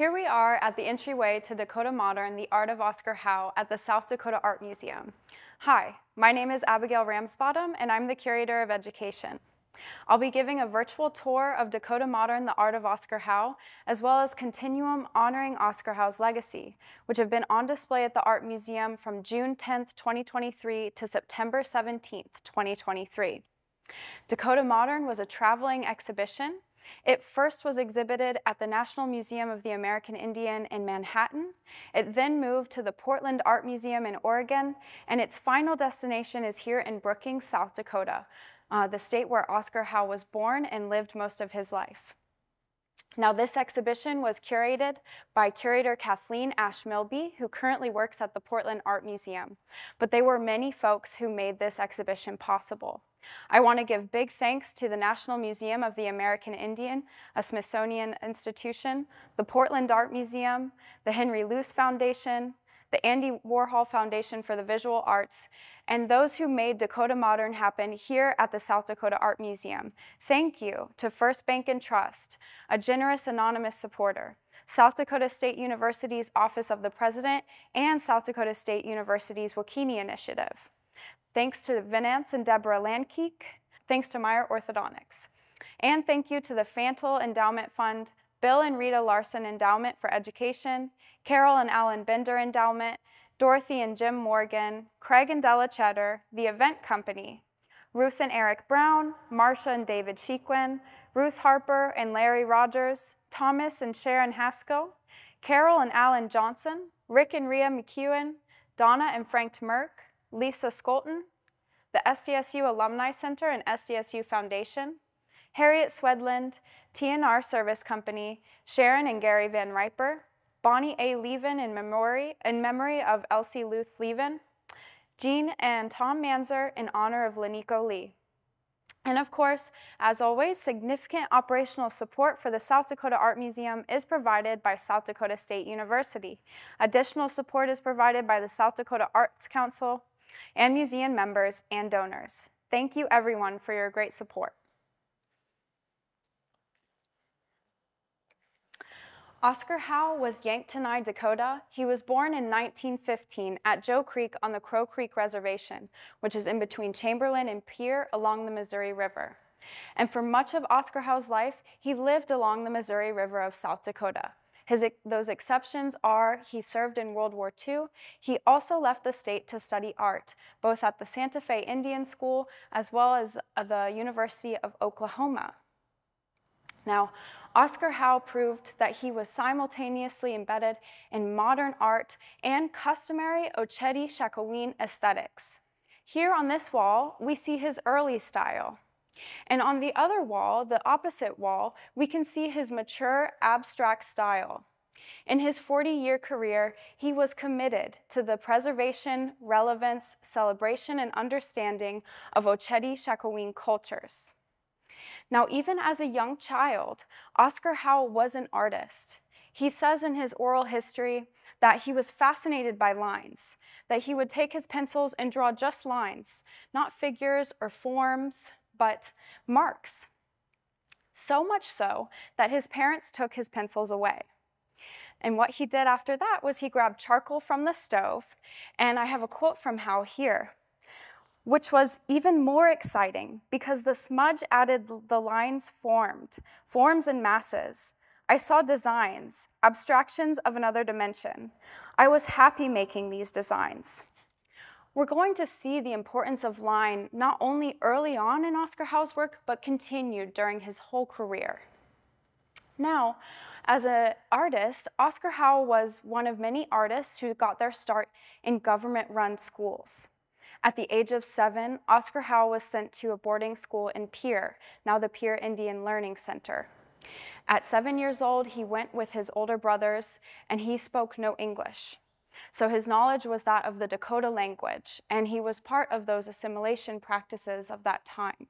Here we are at the entryway to Dakota Modern, the art of Oscar Howe at the South Dakota Art Museum. Hi, my name is Abigail Ramsbottom, and I'm the Curator of Education. I'll be giving a virtual tour of Dakota Modern, the art of Oscar Howe, as well as Continuum honoring Oscar Howe's legacy, which have been on display at the Art Museum from June 10, 2023 to September 17, 2023. Dakota Modern was a traveling exhibition it first was exhibited at the National Museum of the American Indian in Manhattan. It then moved to the Portland Art Museum in Oregon, and its final destination is here in Brookings, South Dakota, uh, the state where Oscar Howe was born and lived most of his life. Now, this exhibition was curated by curator Kathleen Ash Milby, who currently works at the Portland Art Museum. But they were many folks who made this exhibition possible. I want to give big thanks to the National Museum of the American Indian, a Smithsonian institution, the Portland Art Museum, the Henry Luce Foundation, the Andy Warhol Foundation for the Visual Arts, and those who made Dakota Modern happen here at the South Dakota Art Museum. Thank you to First Bank and Trust, a generous anonymous supporter, South Dakota State University's Office of the President, and South Dakota State University's Wokini Initiative. Thanks to Venance and Deborah Lengkeek. Thanks to Meyer Orthodontics. And thank you to the Fantle Endowment Fund, Bill and Rita Larson Endowment for Education, Carol and Alan Bender Endowment, Dorothy and Jim Morgan, Craig and Della Cheddar, The Event Company, Ruth and Eric Brown, Marsha and David Shequin, Ruth Harper and Larry Rogers, Thomas and Sharon Haskell, Carol and Alan Johnson, Rick and Ria McEwen, Donna and Frank Merck, Lisa Skolton, the SDSU Alumni Center and SDSU Foundation, Harriet Swedland, TNR Service Company, Sharon and Gary Van Riper, Bonnie A. Levin in memory, in memory of Elsie Luth Levin, Jean and Tom Manzer in honor of Lanico Lee. And of course, as always, significant operational support for the South Dakota Art Museum is provided by South Dakota State University. Additional support is provided by the South Dakota Arts Council, and museum members and donors. Thank you everyone for your great support. Oscar Howe was Yanktonai, Dakota. He was born in 1915 at Joe Creek on the Crow Creek Reservation, which is in between Chamberlain and Pierre along the Missouri River. And for much of Oscar Howe's life, he lived along the Missouri River of South Dakota. His, those exceptions are he served in World War II. He also left the state to study art, both at the Santa Fe Indian School as well as uh, the University of Oklahoma. Now, Oscar Howe proved that he was simultaneously embedded in modern art and customary Oceti Sakowin aesthetics. Here on this wall, we see his early style. And on the other wall, the opposite wall, we can see his mature abstract style. In his 40-year career, he was committed to the preservation, relevance, celebration, and understanding of Oceti Sakowin cultures. Now, even as a young child, Oscar Howe was an artist. He says in his oral history that he was fascinated by lines, that he would take his pencils and draw just lines, not figures or forms, but marks. So much so that his parents took his pencils away. And what he did after that was he grabbed charcoal from the stove, and I have a quote from Howe here, which was even more exciting because the smudge added the lines formed, forms and masses. I saw designs, abstractions of another dimension. I was happy making these designs we're going to see the importance of line not only early on in Oscar Howe's work, but continued during his whole career. Now, as an artist, Oscar Howe was one of many artists who got their start in government-run schools. At the age of seven, Oscar Howe was sent to a boarding school in Pierre, now the Pierre Indian Learning Center. At seven years old, he went with his older brothers, and he spoke no English. So his knowledge was that of the Dakota language, and he was part of those assimilation practices of that time.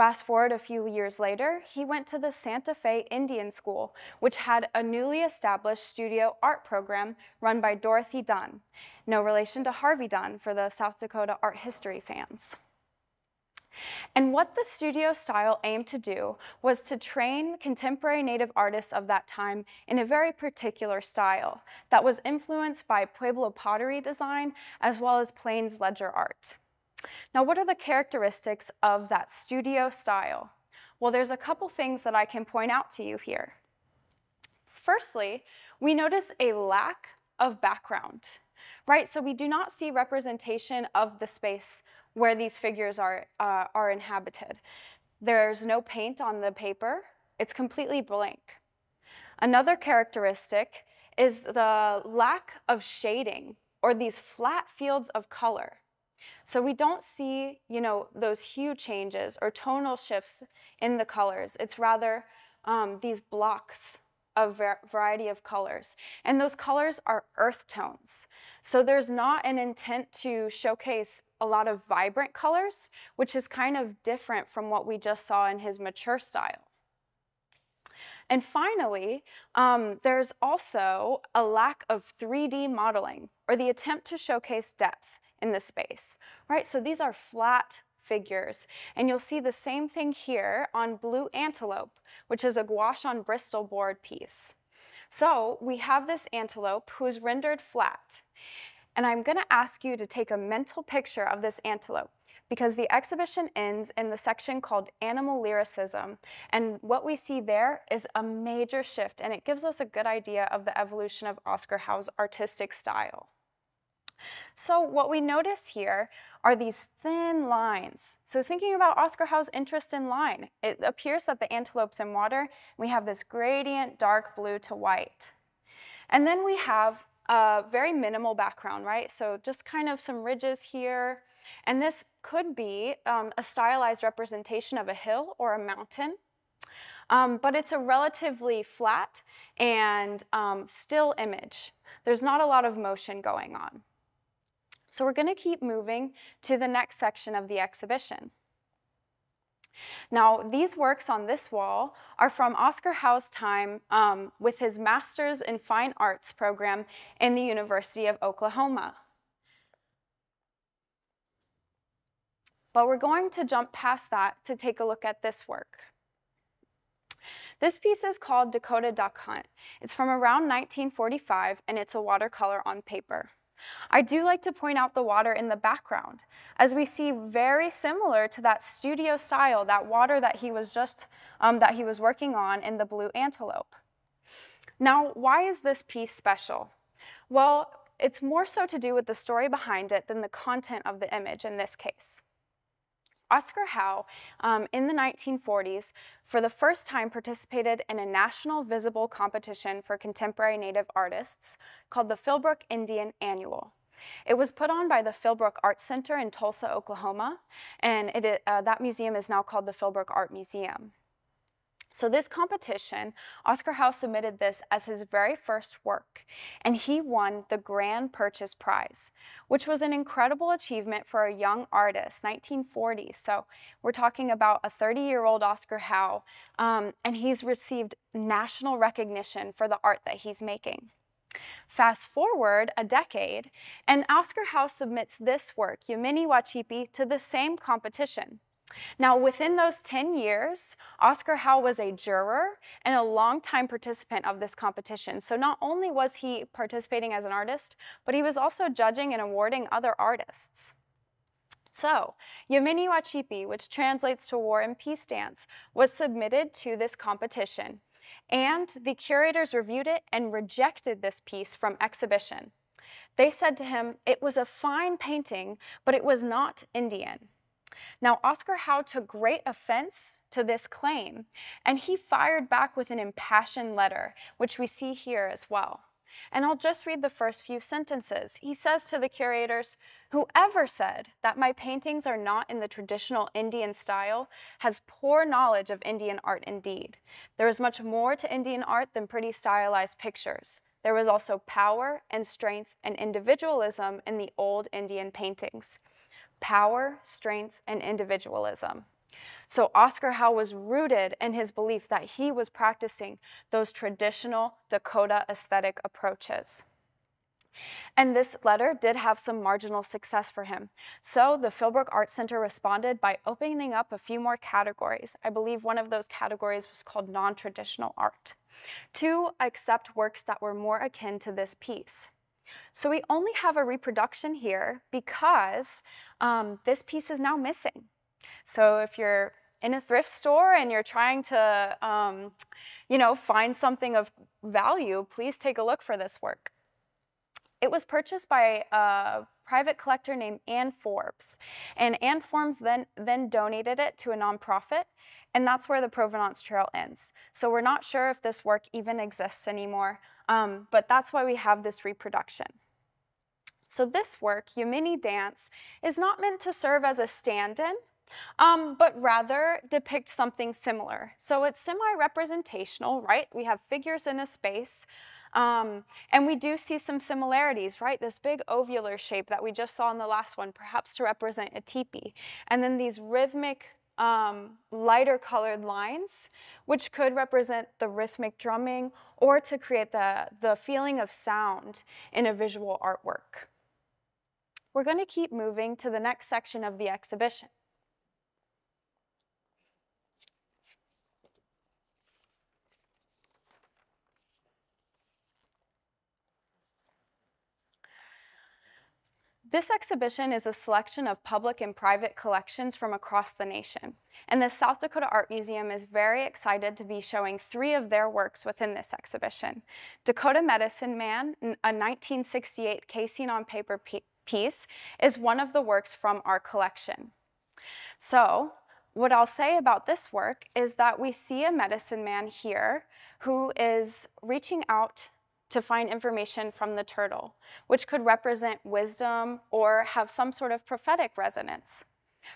Fast forward a few years later, he went to the Santa Fe Indian School, which had a newly established studio art program run by Dorothy Dunn, no relation to Harvey Dunn for the South Dakota art history fans. And what the studio style aimed to do was to train contemporary Native artists of that time in a very particular style that was influenced by Pueblo pottery design as well as Plains ledger art. Now, what are the characteristics of that studio style? Well, there's a couple things that I can point out to you here. Firstly, we notice a lack of background, right? So we do not see representation of the space where these figures are, uh, are inhabited. There's no paint on the paper. It's completely blank. Another characteristic is the lack of shading or these flat fields of color. So we don't see, you know, those hue changes or tonal shifts in the colors. It's rather um, these blocks of variety of colors. And those colors are earth tones. So there's not an intent to showcase a lot of vibrant colors, which is kind of different from what we just saw in his mature style. And finally, um, there's also a lack of 3D modeling or the attempt to showcase depth in the space, right? So these are flat figures. And you'll see the same thing here on Blue Antelope, which is a gouache on Bristol board piece. So we have this antelope who is rendered flat. And I'm gonna ask you to take a mental picture of this antelope because the exhibition ends in the section called Animal Lyricism. And what we see there is a major shift and it gives us a good idea of the evolution of Oscar Howe's artistic style. So what we notice here are these thin lines. So thinking about Oscar Howe's interest in line, it appears that the antelope's in water. We have this gradient, dark blue to white. And then we have a very minimal background, right? So just kind of some ridges here. And this could be um, a stylized representation of a hill or a mountain. Um, but it's a relatively flat and um, still image. There's not a lot of motion going on. So we're going to keep moving to the next section of the exhibition. Now, these works on this wall are from Oscar Howe's time um, with his Master's in Fine Arts program in the University of Oklahoma. But we're going to jump past that to take a look at this work. This piece is called Dakota Duck Hunt. It's from around 1945 and it's a watercolor on paper. I do like to point out the water in the background, as we see very similar to that studio style, that water that he was just, um, that he was working on in the Blue Antelope. Now, why is this piece special? Well, it's more so to do with the story behind it than the content of the image in this case. Oscar Howe, um, in the 1940s, for the first time participated in a national visible competition for contemporary Native artists called the Philbrook Indian Annual. It was put on by the Philbrook Art Center in Tulsa, Oklahoma, and it, uh, that museum is now called the Philbrook Art Museum. So this competition, Oscar Howe submitted this as his very first work, and he won the Grand Purchase Prize, which was an incredible achievement for a young artist, 1940. So we're talking about a 30-year-old Oscar Howe, um, and he's received national recognition for the art that he's making. Fast forward a decade, and Oscar Howe submits this work, Yamini Wachipi, to the same competition. Now, within those 10 years, Oscar Howe was a juror and a longtime participant of this competition. So not only was he participating as an artist, but he was also judging and awarding other artists. So, Yamini Wachipi, which translates to War and Peace Dance, was submitted to this competition. And the curators reviewed it and rejected this piece from exhibition. They said to him, it was a fine painting, but it was not Indian. Now, Oscar Howe took great offense to this claim, and he fired back with an impassioned letter, which we see here as well. And I'll just read the first few sentences. He says to the curators, Whoever said that my paintings are not in the traditional Indian style has poor knowledge of Indian art indeed. There is much more to Indian art than pretty stylized pictures. There was also power and strength and individualism in the old Indian paintings power, strength, and individualism. So Oscar Howe was rooted in his belief that he was practicing those traditional Dakota aesthetic approaches. And this letter did have some marginal success for him. So the Philbrook Art Center responded by opening up a few more categories. I believe one of those categories was called non-traditional art, to accept works that were more akin to this piece. So we only have a reproduction here because um, this piece is now missing. So if you're in a thrift store and you're trying to, um, you know, find something of value, please take a look for this work. It was purchased by a private collector named Ann Forbes. And Ann Forbes then, then donated it to a nonprofit, and that's where the Provenance Trail ends. So we're not sure if this work even exists anymore, um, but that's why we have this reproduction. So this work, Yamini Dance, is not meant to serve as a stand-in, um, but rather depict something similar. So it's semi-representational, right? We have figures in a space, um, and we do see some similarities, right? This big ovular shape that we just saw in the last one, perhaps to represent a teepee. And then these rhythmic um, lighter colored lines, which could represent the rhythmic drumming or to create the, the feeling of sound in a visual artwork. We're going to keep moving to the next section of the exhibition. This exhibition is a selection of public and private collections from across the nation. And the South Dakota Art Museum is very excited to be showing three of their works within this exhibition. Dakota Medicine Man, a 1968 casein on paper piece, is one of the works from our collection. So what I'll say about this work is that we see a medicine man here who is reaching out to find information from the turtle, which could represent wisdom or have some sort of prophetic resonance.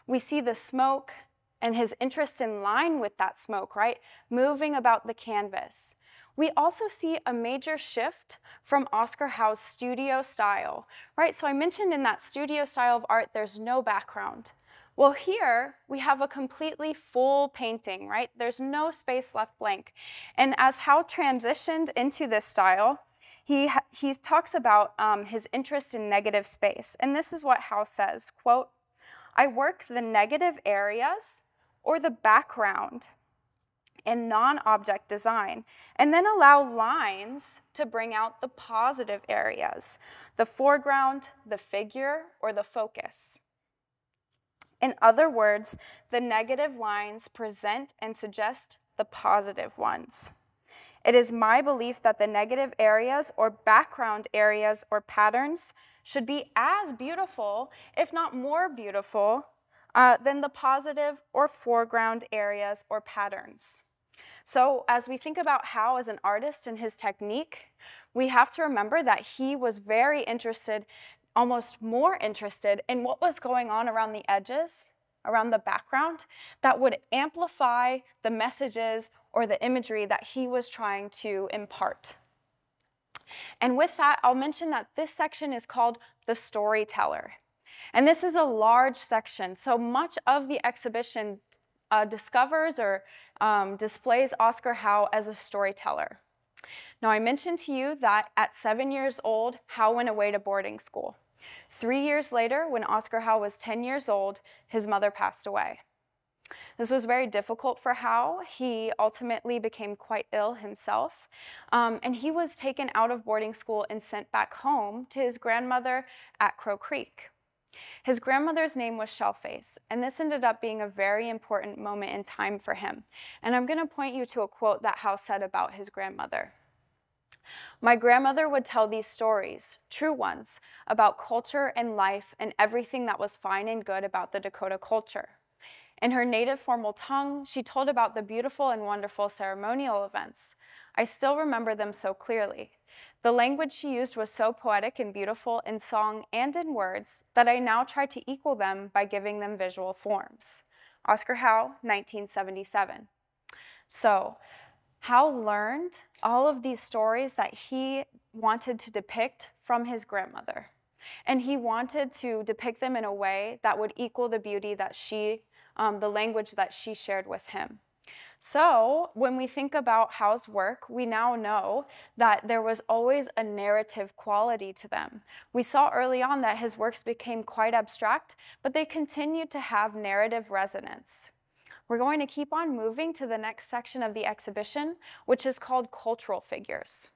We see the smoke and his interest in line with that smoke, right? Moving about the canvas. We also see a major shift from Oscar Howe's studio style, right? So I mentioned in that studio style of art, there's no background. Well, here we have a completely full painting, right? There's no space left blank. And as Howe transitioned into this style, he, he talks about um, his interest in negative space. And this is what Howe says, quote, I work the negative areas or the background in non-object design, and then allow lines to bring out the positive areas, the foreground, the figure, or the focus. In other words, the negative lines present and suggest the positive ones. It is my belief that the negative areas or background areas or patterns should be as beautiful, if not more beautiful, uh, than the positive or foreground areas or patterns. So as we think about Howe as an artist and his technique, we have to remember that he was very interested, almost more interested in what was going on around the edges, around the background, that would amplify the messages or the imagery that he was trying to impart. And with that, I'll mention that this section is called the storyteller. And this is a large section, so much of the exhibition uh, discovers or um, displays Oscar Howe as a storyteller. Now, I mentioned to you that at seven years old, Howe went away to boarding school. Three years later, when Oscar Howe was 10 years old, his mother passed away. This was very difficult for Howe. He ultimately became quite ill himself, um, and he was taken out of boarding school and sent back home to his grandmother at Crow Creek. His grandmother's name was Shellface, and this ended up being a very important moment in time for him. And I'm going to point you to a quote that Howe said about his grandmother. My grandmother would tell these stories, true ones, about culture and life and everything that was fine and good about the Dakota culture. In her native formal tongue, she told about the beautiful and wonderful ceremonial events. I still remember them so clearly. The language she used was so poetic and beautiful in song and in words that I now try to equal them by giving them visual forms. Oscar Howe, 1977. So, Howe learned all of these stories that he wanted to depict from his grandmother. And he wanted to depict them in a way that would equal the beauty that she um, the language that she shared with him. So, when we think about Howe's work, we now know that there was always a narrative quality to them. We saw early on that his works became quite abstract, but they continued to have narrative resonance. We're going to keep on moving to the next section of the exhibition, which is called Cultural Figures.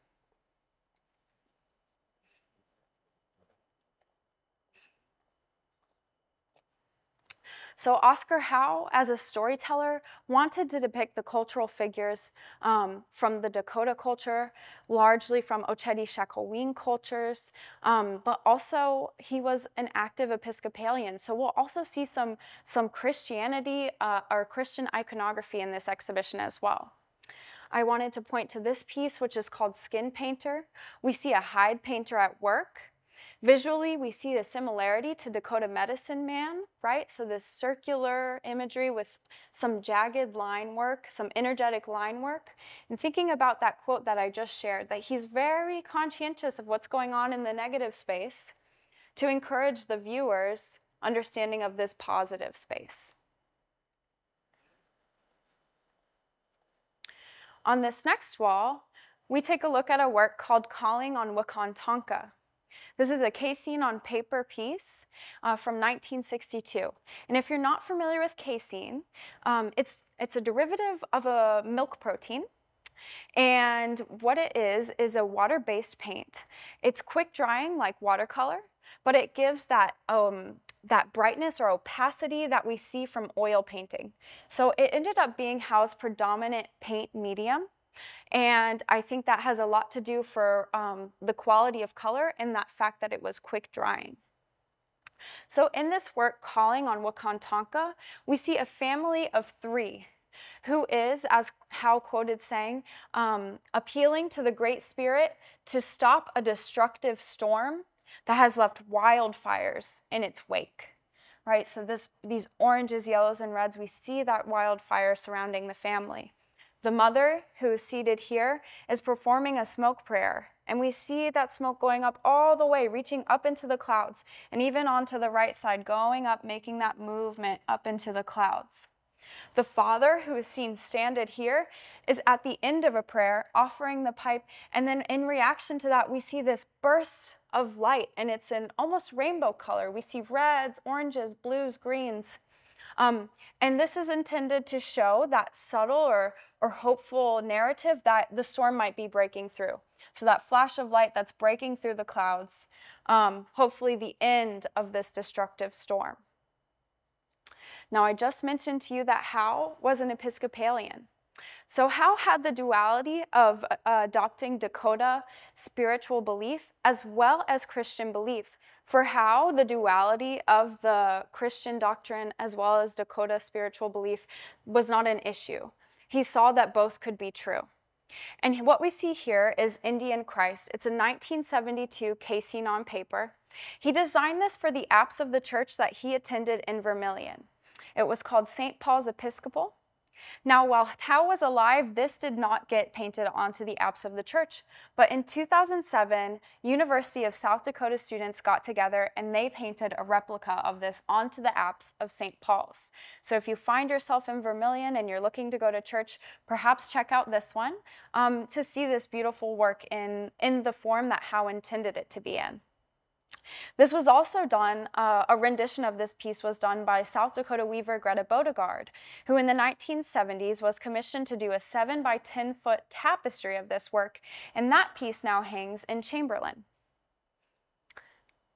So Oscar Howe, as a storyteller, wanted to depict the cultural figures um, from the Dakota culture, largely from Oceti Sakowin cultures, um, but also he was an active Episcopalian. So we'll also see some, some Christianity uh, or Christian iconography in this exhibition as well. I wanted to point to this piece, which is called Skin Painter. We see a hide painter at work. Visually, we see the similarity to Dakota Medicine Man, right? So this circular imagery with some jagged line work, some energetic line work. And thinking about that quote that I just shared, that he's very conscientious of what's going on in the negative space to encourage the viewer's understanding of this positive space. On this next wall, we take a look at a work called Calling on Wakantanka. This is a casein on paper piece uh, from 1962. And if you're not familiar with casein, um, it's, it's a derivative of a milk protein. And what it is, is a water-based paint. It's quick drying like watercolor, but it gives that, um, that brightness or opacity that we see from oil painting. So it ended up being Howe's predominant paint medium and I think that has a lot to do for um, the quality of color and that fact that it was quick drying. So in this work, Calling on Wakantanka, we see a family of three who is, as Howe quoted saying, um, appealing to the Great Spirit to stop a destructive storm that has left wildfires in its wake. Right, so this, these oranges, yellows, and reds, we see that wildfire surrounding the family. The mother, who is seated here, is performing a smoke prayer. And we see that smoke going up all the way, reaching up into the clouds, and even onto the right side, going up, making that movement up into the clouds. The father, who is seen standed here, is at the end of a prayer, offering the pipe. And then in reaction to that, we see this burst of light, and it's an almost rainbow color. We see reds, oranges, blues, greens. Um, and this is intended to show that subtle or, or hopeful narrative that the storm might be breaking through. So that flash of light that's breaking through the clouds, um, hopefully the end of this destructive storm. Now, I just mentioned to you that Howe was an Episcopalian. So Howe had the duality of uh, adopting Dakota spiritual belief as well as Christian belief. For how the duality of the Christian doctrine as well as Dakota spiritual belief was not an issue. He saw that both could be true. And what we see here is Indian Christ. It's a 1972 casein on paper. He designed this for the apse of the church that he attended in Vermilion. It was called St. Paul's Episcopal, now, while Howe was alive, this did not get painted onto the apse of the church. But in 2007, University of South Dakota students got together and they painted a replica of this onto the apse of St. Paul's. So if you find yourself in Vermilion and you're looking to go to church, perhaps check out this one um, to see this beautiful work in, in the form that Howe intended it to be in. This was also done, uh, a rendition of this piece was done by South Dakota weaver Greta Bodegard, who in the 1970s was commissioned to do a 7 by 10 foot tapestry of this work, and that piece now hangs in Chamberlain.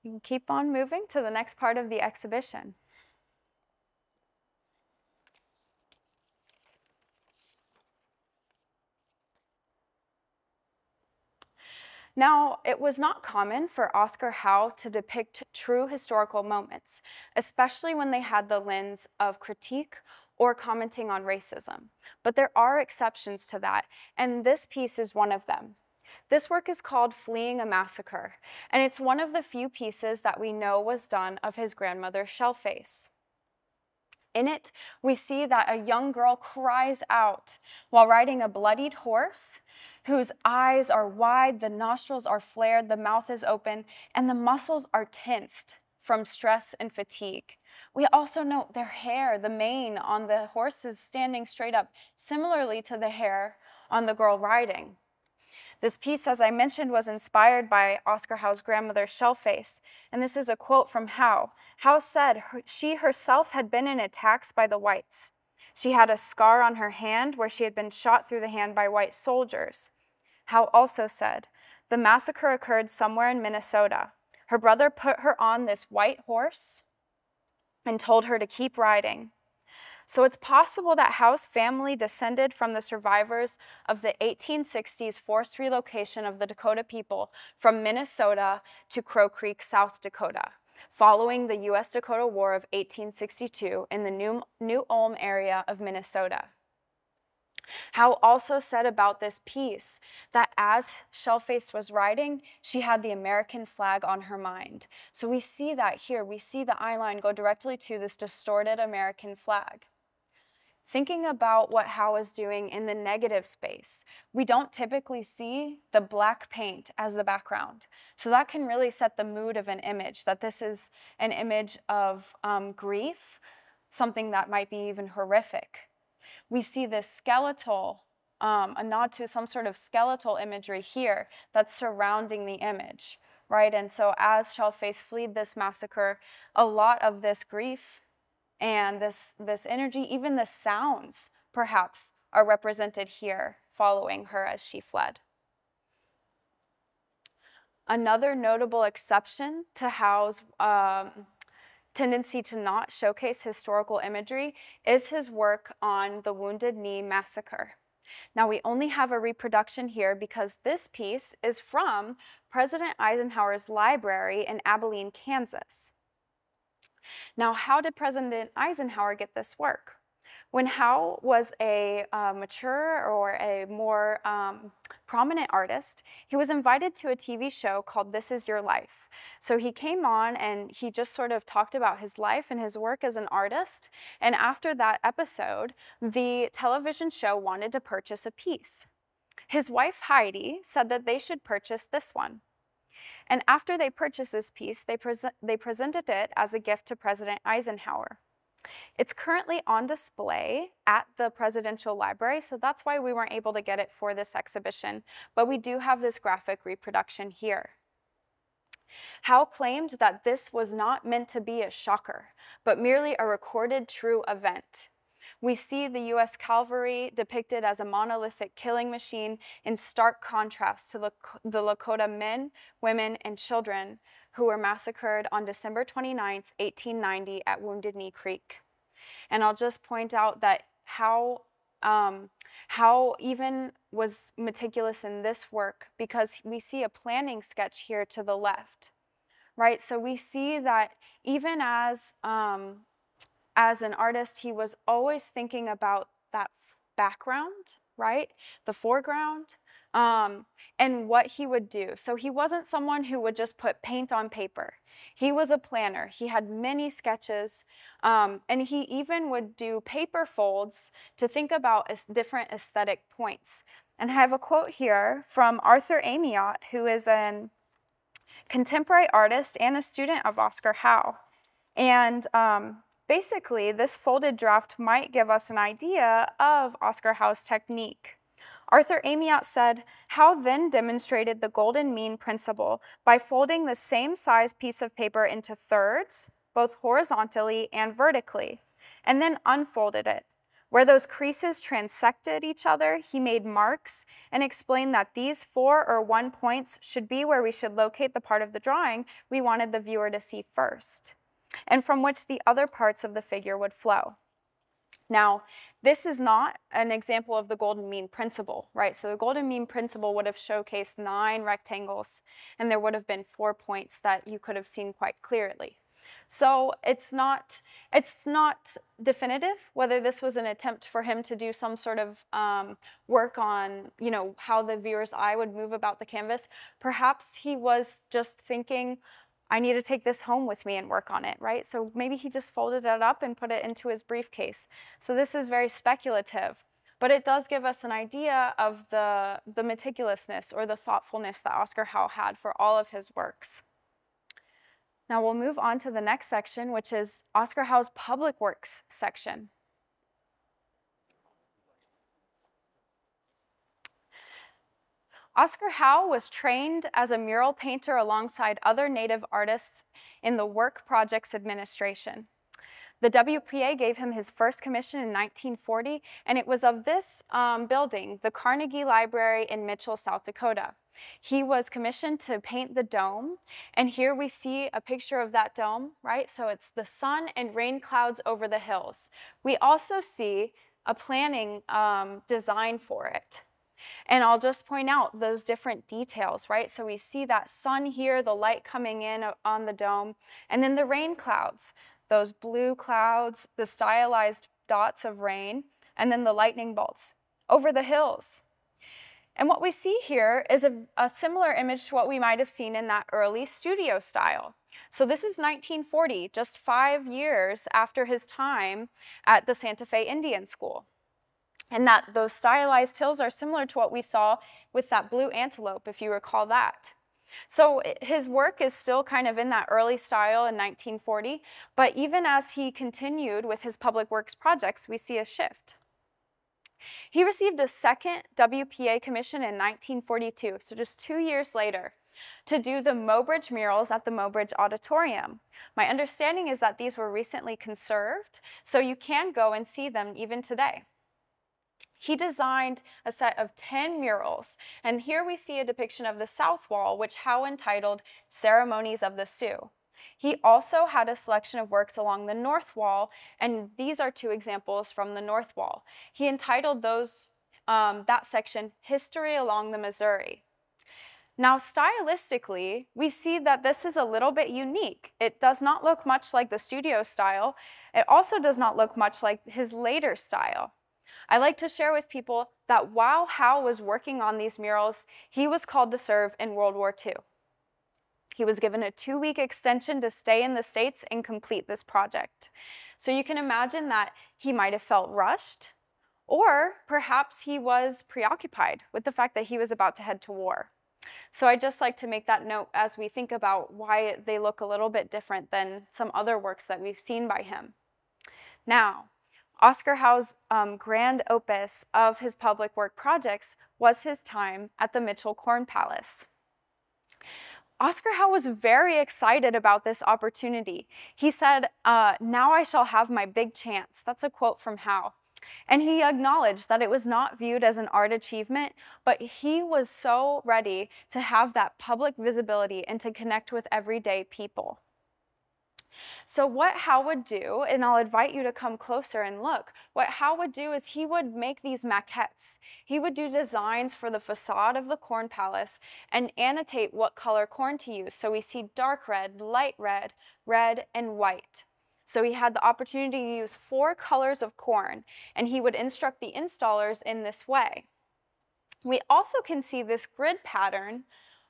You can keep on moving to the next part of the exhibition. Now, it was not common for Oscar Howe to depict true historical moments, especially when they had the lens of critique or commenting on racism. But there are exceptions to that, and this piece is one of them. This work is called Fleeing a Massacre, and it's one of the few pieces that we know was done of his grandmother Shellface. In it, we see that a young girl cries out while riding a bloodied horse whose eyes are wide, the nostrils are flared, the mouth is open, and the muscles are tensed, from stress and fatigue. We also note their hair, the mane on the horses standing straight up, similarly to the hair on the girl riding. This piece, as I mentioned, was inspired by Oscar Howe's grandmother, Shellface, and this is a quote from Howe. Howe said she herself had been in attacks by the whites. She had a scar on her hand where she had been shot through the hand by white soldiers. Howe also said, the massacre occurred somewhere in Minnesota. Her brother put her on this white horse and told her to keep riding. So it's possible that Howe's family descended from the survivors of the 1860s forced relocation of the Dakota people from Minnesota to Crow Creek, South Dakota, following the U.S. Dakota War of 1862 in the New, New Ulm area of Minnesota. Howe also said about this piece that as Shellface was writing, she had the American flag on her mind. So we see that here. We see the eye line go directly to this distorted American flag. Thinking about what Howe is doing in the negative space, we don't typically see the black paint as the background. So that can really set the mood of an image, that this is an image of um, grief, something that might be even horrific. We see this skeletal, um, a nod to some sort of skeletal imagery here that's surrounding the image, right? And so as Shellface fled this massacre, a lot of this grief and this, this energy, even the sounds, perhaps, are represented here following her as she fled. Another notable exception to Howe's um, tendency to not showcase historical imagery is his work on the Wounded Knee Massacre. Now, we only have a reproduction here because this piece is from President Eisenhower's library in Abilene, Kansas. Now, how did President Eisenhower get this work? When Howe was a uh, mature or a more um, prominent artist, he was invited to a TV show called This Is Your Life. So he came on and he just sort of talked about his life and his work as an artist. And after that episode, the television show wanted to purchase a piece. His wife, Heidi, said that they should purchase this one. And after they purchased this piece, they, they presented it as a gift to President Eisenhower. It's currently on display at the Presidential Library, so that's why we weren't able to get it for this exhibition, but we do have this graphic reproduction here. Howe claimed that this was not meant to be a shocker, but merely a recorded true event. We see the US cavalry depicted as a monolithic killing machine in stark contrast to the, Lakota men, women, and children who were massacred on December 29, 1890 at Wounded Knee Creek. And I'll just point out that how um, Howe even was meticulous in this work because we see a planning sketch here to the left, right? So we see that even as um, as an artist, he was always thinking about that background, right? The foreground, um, and what he would do. So he wasn't someone who would just put paint on paper. He was a planner. He had many sketches, um, and he even would do paper folds to think about different aesthetic points. And I have a quote here from Arthur Amiotte, who is a contemporary artist and a student of Oscar Howe. And um, Basically, this folded draft might give us an idea of Oscar Howe's technique. Arthur Amiotte said, Howe then demonstrated the golden mean principle by folding the same size piece of paper into thirds, both horizontally and vertically, and then unfolded it. Where those creases transected each other, he made marks and explained that these four or one points should be where we should locate the part of the drawing we wanted the viewer to see first and from which the other parts of the figure would flow. Now, this is not an example of the golden mean principle, right? So the golden mean principle would have showcased nine rectangles, and there would have been four points that you could have seen quite clearly. So it's not, it's not definitive whether this was an attempt for him to do some sort of um, work on, you know, how the viewer's eye would move about the canvas. Perhaps he was just thinking, I need to take this home with me and work on it, right? So maybe he just folded it up and put it into his briefcase. So this is very speculative, but it does give us an idea of the, the meticulousness or the thoughtfulness that Oscar Howe had for all of his works. Now we'll move on to the next section, which is Oscar Howe's Public Works section. Oscar Howe was trained as a mural painter alongside other Native artists in the Work Projects Administration. The WPA gave him his first commission in 1940, and it was of this um, building, the Carnegie Library in Mitchell, South Dakota. He was commissioned to paint the dome, and here we see a picture of that dome, right? So it's the sun and rain clouds over the hills. We also see a planning um, design for it. And I'll just point out those different details, right? So we see that sun here, the light coming in uh, on the dome, and then the rain clouds, those blue clouds, the stylized dots of rain, and then the lightning bolts over the hills. And what we see here is a, a, similar image to what we might have seen in that early studio style. So this is 1940, just five years after his time at the Santa Fe Indian School and that those stylized hills are similar to what we saw with that blue antelope, if you recall that. So his work is still kind of in that early style in 1940, but even as he continued with his public works projects, we see a shift. He received a second WPA commission in 1942, so just two years later, to do the Mobridge murals at the Mobridge Auditorium. My understanding is that these were recently conserved, so you can go and see them even today. He designed a set of 10 murals, and here we see a depiction of the South Wall, which Howe entitled Ceremonies of the Sioux. He also had a selection of works along the North Wall, and these are two examples from the North Wall. He entitled those um, that section History Along the Missouri. Now, stylistically, we see that this is a little bit unique. It does not look much like the studio style. It also does not look much like his later style. I like to share with people that while Howe was working on these murals, he was called to serve in World War II. He was given a two-week extension to stay in the States and complete this project. So you can imagine that he might have felt rushed, or perhaps he was preoccupied with the fact that he was about to head to war. So I just like to make that note as we think about why they look a little bit different than some other works that we've seen by him. Now, Oscar Howe's um, grand opus of his public work projects was his time at the Mitchell Corn Palace. Oscar Howe was very excited about this opportunity. He said, uh, now I shall have my big chance. That's a quote from Howe. And he acknowledged that it was not viewed as an art achievement, but he was so ready to have that public visibility and to connect with everyday people. So what Howe would do, and I'll invite you to come closer and look, what Howe would do is he would make these maquettes. He would do designs for the facade of the corn palace and annotate what color corn to use. So we see dark red, light red, red, and white. So he had the opportunity to use four colors of corn, and he would instruct the installers in this way. We also can see this grid pattern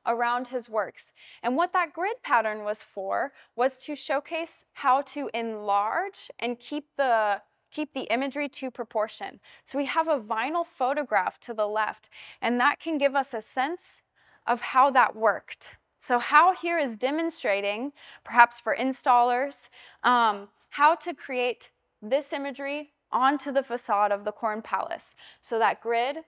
around his works. And what that grid pattern was for was to showcase how to enlarge and keep the keep the imagery to proportion. So we have a vinyl photograph to the left, and that can give us a sense of how that worked. So how here is demonstrating, perhaps for installers, um, how to create this imagery onto the facade of the Corn Palace. So that grid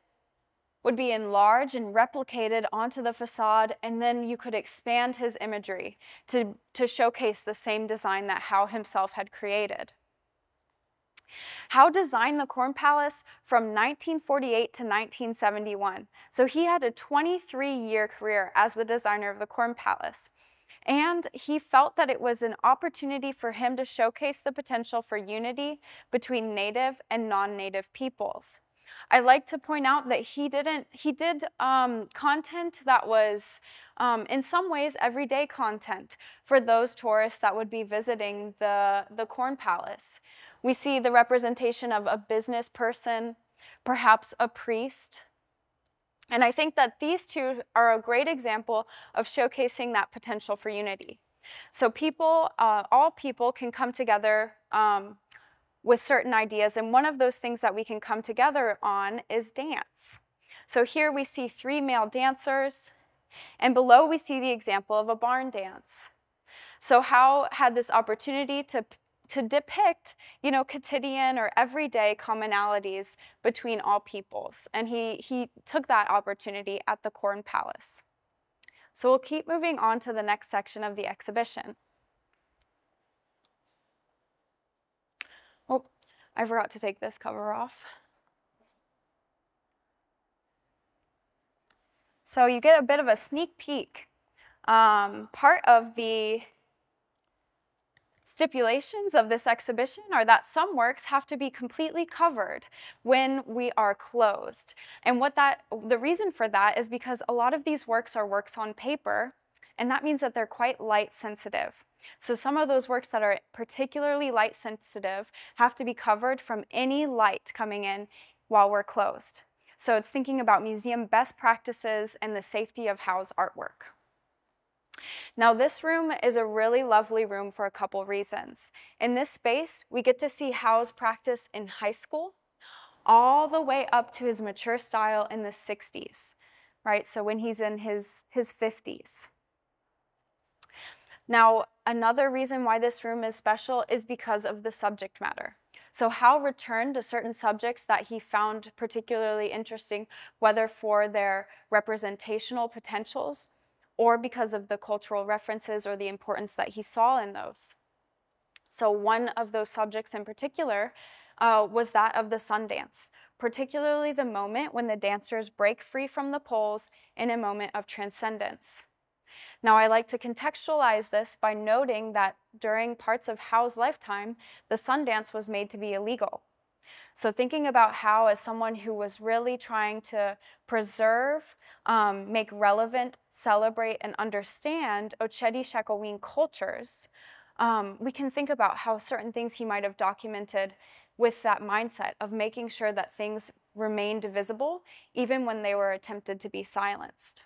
would be enlarged and replicated onto the facade, and then you could expand his imagery to, to showcase the same design that Howe himself had created. Howe designed the Corn Palace from 1948 to 1971, so he had a 23-year career as the designer of the Corn Palace. And he felt that it was an opportunity for him to showcase the potential for unity between Native and non-Native peoples. I like to point out that he didn't, he did um, content that was um, in some ways everyday content for those tourists that would be visiting the, the Corn Palace. We see the representation of a business person, perhaps a priest, and I think that these two are a great example of showcasing that potential for unity. So people, uh, all people can come together um, with certain ideas. And one of those things that we can come together on is dance. So here we see three male dancers, and below we see the example of a barn dance. So Howe had this opportunity to to depict, you know, quotidian or everyday commonalities between all peoples. And he, he took that opportunity at the Corn Palace. So we'll keep moving on to the next section of the exhibition. I forgot to take this cover off. So you get a bit of a sneak peek. Um, part of the stipulations of this exhibition are that some works have to be completely covered when we are closed. And what that, the reason for that is because a lot of these works are works on paper, and that means that they're quite light sensitive. So some of those works that are particularly light sensitive have to be covered from any light coming in while we're closed. So it's thinking about museum best practices and the safety of Howe's artwork. Now this room is a really lovely room for a couple reasons. In this space, we get to see Howe's practice in high school, all the way up to his mature style in the 60s, right? So when he's in his, his 50s. Now, another reason why this room is special is because of the subject matter. So Howe returned to certain subjects that he found particularly interesting, whether for their representational potentials or because of the cultural references or the importance that he saw in those. So one of those subjects in particular uh, was that of the sun dance, particularly the moment when the dancers break free from the poles in a moment of transcendence. Now, I like to contextualize this by noting that during parts of Howe's lifetime, the sun dance was made to be illegal. So thinking about Howe as someone who was really trying to preserve, um, make relevant, celebrate, and understand Oceti Sakowin cultures, um, we can think about how certain things he might have documented with that mindset of making sure that things remained visible even when they were attempted to be silenced.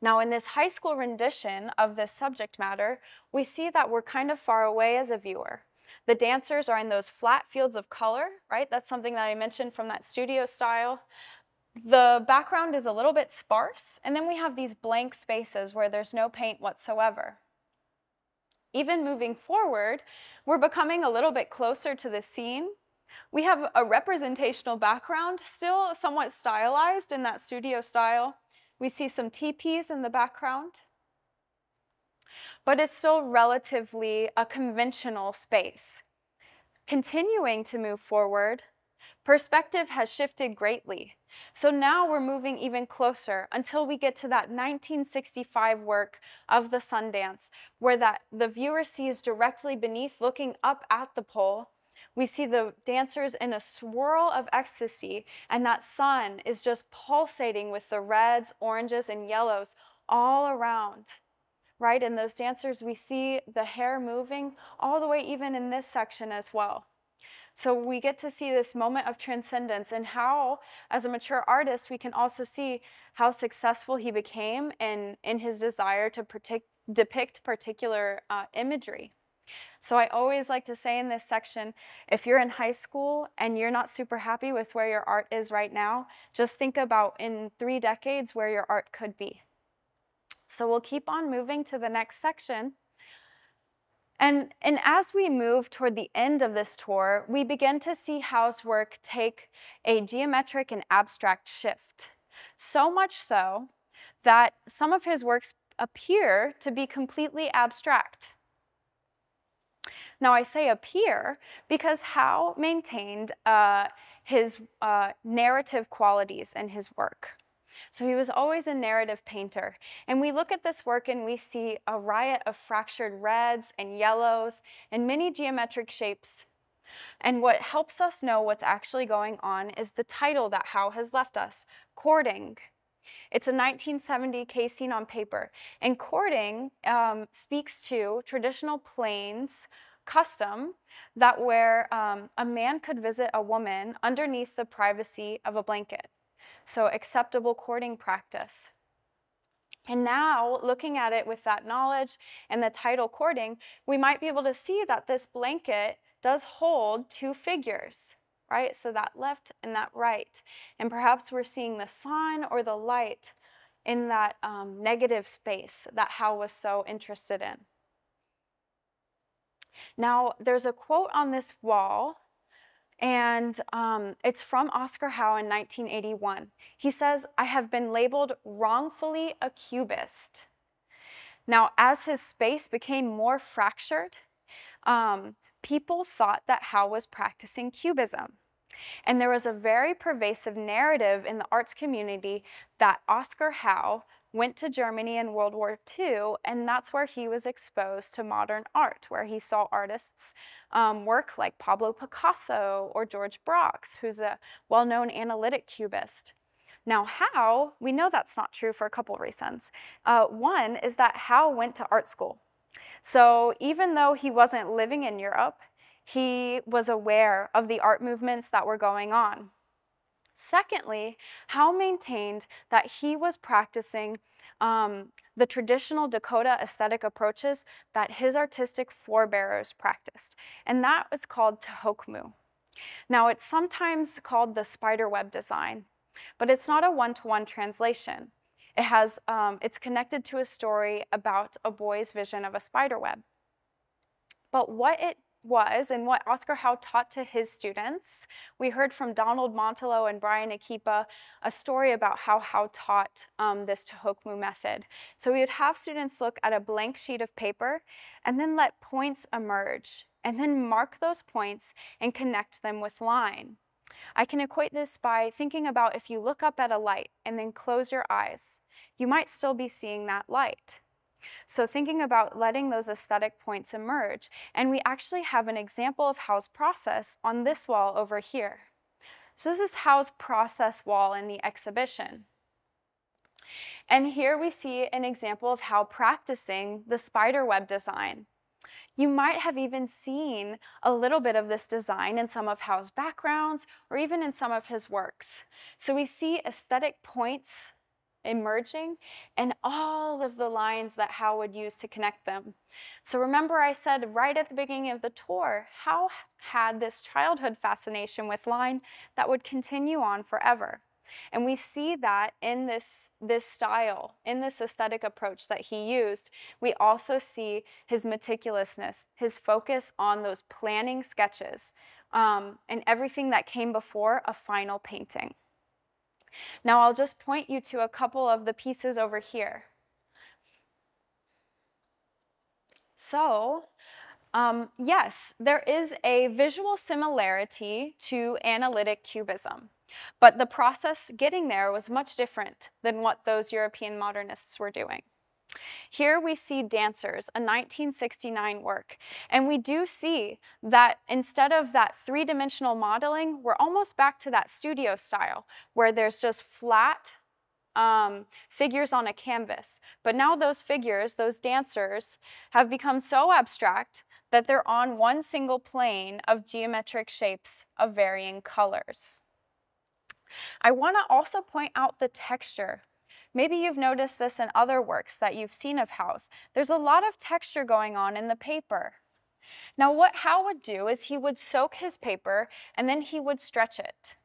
Now in this high school rendition of this subject matter, we see that we're kind of far away as a viewer. The dancers are in those flat fields of color, right? That's something that I mentioned from that studio style. The background is a little bit sparse, and then we have these blank spaces where there's no paint whatsoever. Even moving forward, we're becoming a little bit closer to the scene. We have a representational background, still somewhat stylized in that studio style. We see some teepees in the background but it's still relatively a conventional space. Continuing to move forward, perspective has shifted greatly. So now we're moving even closer until we get to that 1965 work of the Sundance, where that the viewer sees directly beneath looking up at the pole. We see the dancers in a swirl of ecstasy, and that sun is just pulsating with the reds, oranges, and yellows all around right? In those dancers, we see the hair moving all the way even in this section as well. So we get to see this moment of transcendence and how, as a mature artist, we can also see how successful he became in, in his desire to partic depict particular uh, imagery. So I always like to say in this section, if you're in high school and you're not super happy with where your art is right now, just think about in three decades where your art could be. So we'll keep on moving to the next section. And, and as we move toward the end of this tour, we begin to see Howe's work take a geometric and abstract shift. So much so that some of his works appear to be completely abstract. Now I say appear because Howe maintained uh, his uh, narrative qualities in his work. So he was always a narrative painter. And we look at this work and we see a riot of fractured reds and yellows and many geometric shapes. And what helps us know what's actually going on is the title that Howe has left us, Courting. It's a 1970 casein on paper. And courting um, speaks to traditional plains custom that where um, a man could visit a woman underneath the privacy of a blanket so acceptable courting practice. And now, looking at it with that knowledge and the title courting, we might be able to see that this blanket does hold two figures, right? So that left and that right. And perhaps we're seeing the sun or the light in that um, negative space that Howe was so interested in. Now, there's a quote on this wall, and um, it's from Oscar Howe in 1981. He says, I have been labeled wrongfully a cubist. Now, as his space became more fractured, um, people thought that Howe was practicing cubism. And there was a very pervasive narrative in the arts community that Oscar Howe went to Germany in World War II, and that's where he was exposed to modern art, where he saw artists um, work like Pablo Picasso or George Braque, who's a well-known analytic cubist. Now, Howe, we know that's not true for a couple reasons. Uh, one is that Howe went to art school. So even though he wasn't living in Europe, he was aware of the art movements that were going on. Secondly, Howe maintained that he was practicing um, the traditional Dakota aesthetic approaches that his artistic forebearers practiced, and that was called Tahokmu. Now, it's sometimes called the spiderweb design, but it's not a one-to-one -one translation. It has, um, it's connected to a story about a boy's vision of a spiderweb. But what it was and what Oscar Howe taught to his students. We heard from Donald Montileaux and Brian Akipa a story about how Howe taught um, this Tahokmu method. So we would have students look at a blank sheet of paper and then let points emerge and then mark those points and connect them with line. I can equate this by thinking about if you look up at a light and then close your eyes, you might still be seeing that light. So thinking about letting those aesthetic points emerge, and we actually have an example of Howe's process on this wall over here. So this is Howe's process wall in the exhibition. And here we see an example of how practicing the spider web design. You might have even seen a little bit of this design in some of Howe's backgrounds or even in some of his works. So we see aesthetic points emerging and all of the lines that Howe would use to connect them. So remember I said right at the beginning of the tour, Howe had this childhood fascination with line that would continue on forever. And we see that in this, this style, in this aesthetic approach that he used. We also see his meticulousness, his focus on those planning sketches, um, and everything that came before a final painting. Now I'll just point you to a couple of the pieces over here. So, um, yes, there is a visual similarity to analytic cubism, but the process getting there was much different than what those European modernists were doing. Here we see Dancers, a 1969 work, and we do see that instead of that three-dimensional modeling, we're almost back to that studio style, where there's just flat um, figures on a canvas. But now those figures, those dancers, have become so abstract that they're on one single plane of geometric shapes of varying colors. I want to also point out the texture Maybe you've noticed this in other works that you've seen of Howe's. There's a lot of texture going on in the paper. Now what Howe would do is he would soak his paper and then he would stretch it.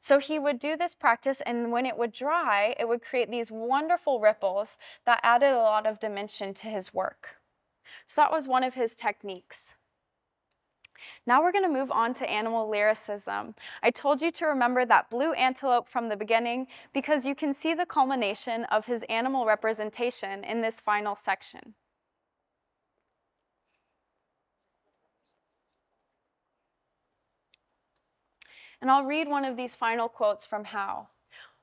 So he would do this practice and when it would dry, it would create these wonderful ripples that added a lot of dimension to his work. So that was one of his techniques. Now we're going to move on to animal lyricism. I told you to remember that blue antelope from the beginning because you can see the culmination of his animal representation in this final section. And I'll read one of these final quotes from Howe.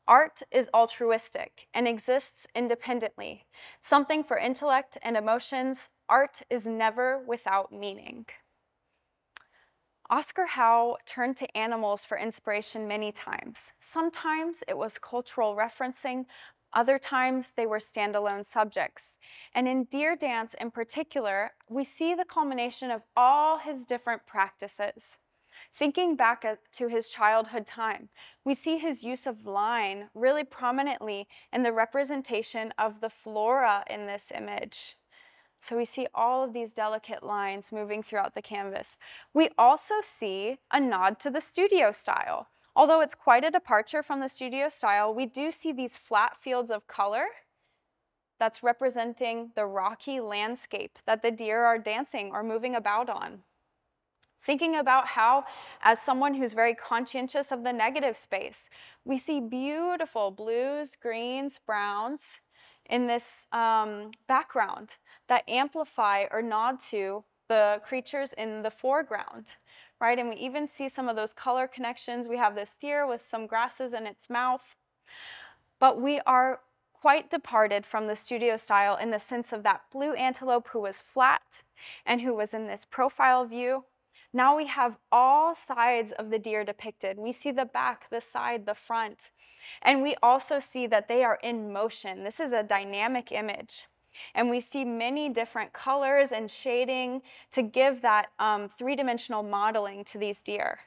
Art is altruistic and exists independently. Something for intellect and emotions, art is never without meaning. Oscar Howe turned to animals for inspiration many times. Sometimes it was cultural referencing, other times they were standalone subjects. And in Deer Dance in particular, we see the culmination of all his different practices. Thinking back to his childhood time, we see his use of line really prominently in the representation of the flora in this image. So we see all of these delicate lines moving throughout the canvas. We also see a nod to the studio style. Although it's quite a departure from the studio style, we do see these flat fields of color that's representing the rocky landscape that the deer are dancing or moving about on. Thinking about how, as someone who's very conscientious of the negative space, we see beautiful blues, greens, browns in this um, background that amplify or nod to the creatures in the foreground, right? And we even see some of those color connections. We have this deer with some grasses in its mouth. But we are quite departed from the studio style in the sense of that blue antelope who was flat and who was in this profile view now we have all sides of the deer depicted. We see the back, the side, the front, and we also see that they are in motion. This is a dynamic image. And we see many different colors and shading to give that um, three-dimensional modeling to these deer.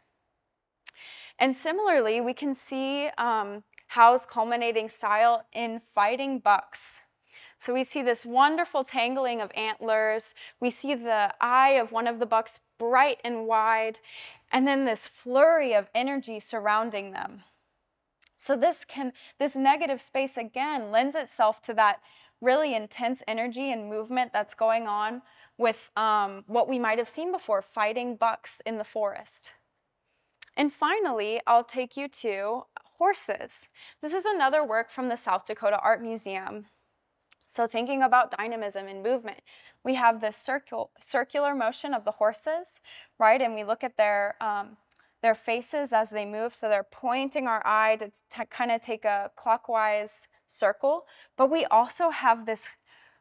And similarly, we can see um, Howe's culminating style in fighting bucks. So we see this wonderful tangling of antlers. We see the eye of one of the bucks bright and wide, and then this flurry of energy surrounding them. So this can this negative space again lends itself to that really intense energy and movement that's going on with um, what we might have seen before, fighting bucks in the forest. And finally, I'll take you to horses. This is another work from the South Dakota Art Museum. So thinking about dynamism and movement, we have this circle, circular motion of the horses, right? And we look at their, um, their faces as they move. So they're pointing our eye to kind of take a clockwise circle. But we also have this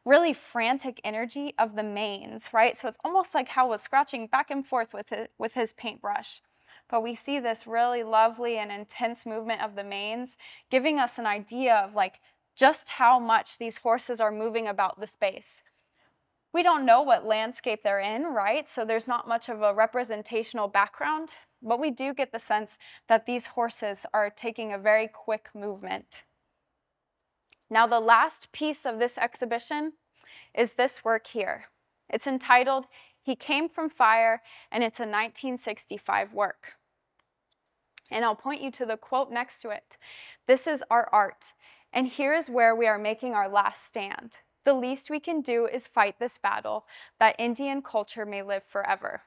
really frantic energy of the manes, right? So it's almost like Howe was scratching back and forth with his, with his paintbrush. But we see this really lovely and intense movement of the manes, giving us an idea of like just how much these horses are moving about the space. We don't know what landscape they're in, right? So there's not much of a representational background, but we do get the sense that these horses are taking a very quick movement. Now the last piece of this exhibition is this work here. It's entitled, He Came From Fire, and it's a 1965 work. And I'll point you to the quote next to it. This is our art. And here is where we are making our last stand. The least we can do is fight this battle, that Indian culture may live forever.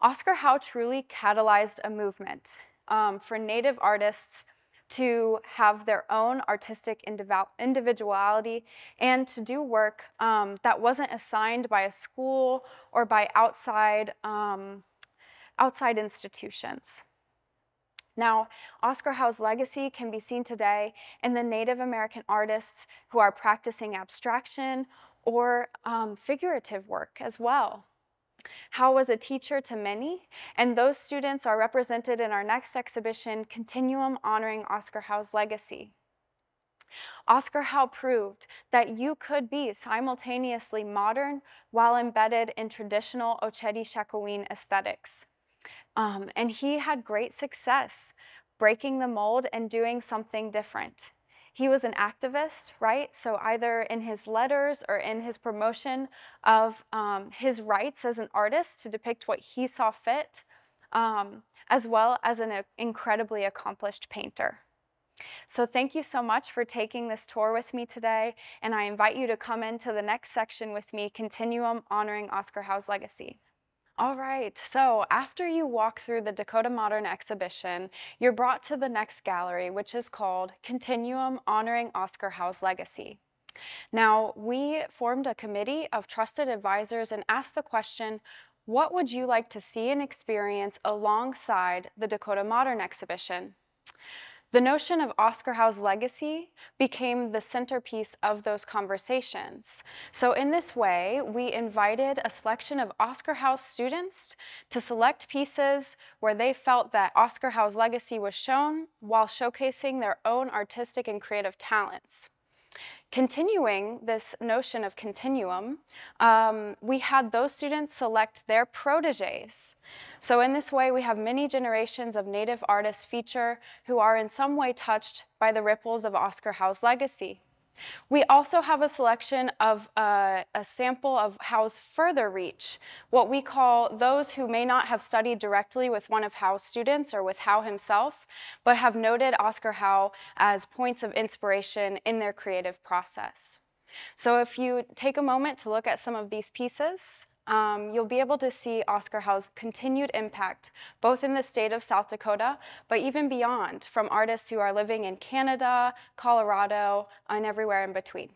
Oscar Howe truly catalyzed a movement um, for Native artists to have their own artistic individuality and to do work um, that wasn't assigned by a school or by outside, um, outside institutions. Now, Oscar Howe's legacy can be seen today in the Native American artists who are practicing abstraction or um, figurative work as well. Howe was a teacher to many, and those students are represented in our next exhibition, Continuum Honoring Oscar Howe's Legacy. Oscar Howe proved that you could be simultaneously modern while embedded in traditional Oceti Sakowin aesthetics. Um, and he had great success breaking the mold and doing something different. He was an activist, right? So either in his letters or in his promotion of um, his rights as an artist to depict what he saw fit, um, as well as an uh, incredibly accomplished painter. So thank you so much for taking this tour with me today, and I invite you to come into the next section with me, Continuum Honoring Oscar Howe's Legacy. All right, so after you walk through the Dakota Modern exhibition, you're brought to the next gallery, which is called Continuum Honoring Oscar Howe's Legacy. Now, we formed a committee of trusted advisors and asked the question, what would you like to see and experience alongside the Dakota Modern exhibition? The notion of Oscar Howe's legacy became the centerpiece of those conversations. So in this way, we invited a selection of Oscar Howe students to select pieces where they felt that Oscar Howe's legacy was shown while showcasing their own artistic and creative talents. Continuing this notion of continuum, um, we had those students select their proteges. So in this way, we have many generations of Native artists feature who are in some way touched by the ripples of Oscar Howe's legacy. We also have a selection of uh, a sample of Howe's further reach, what we call those who may not have studied directly with one of Howe's students or with Howe himself, but have noted Oscar Howe as points of inspiration in their creative process. So if you take a moment to look at some of these pieces, um, you'll be able to see Oscar Howe's continued impact, both in the state of South Dakota, but even beyond, from artists who are living in Canada, Colorado, and everywhere in between.